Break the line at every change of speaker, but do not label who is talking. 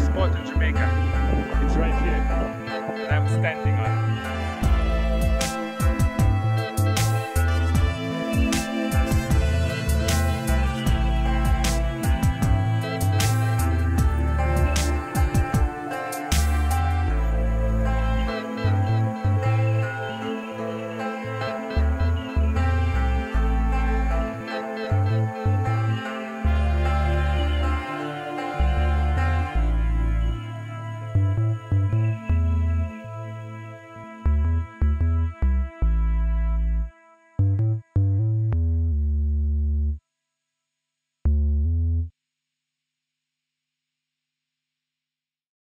spot in Jamaica. It's right here. And I'm standing on it.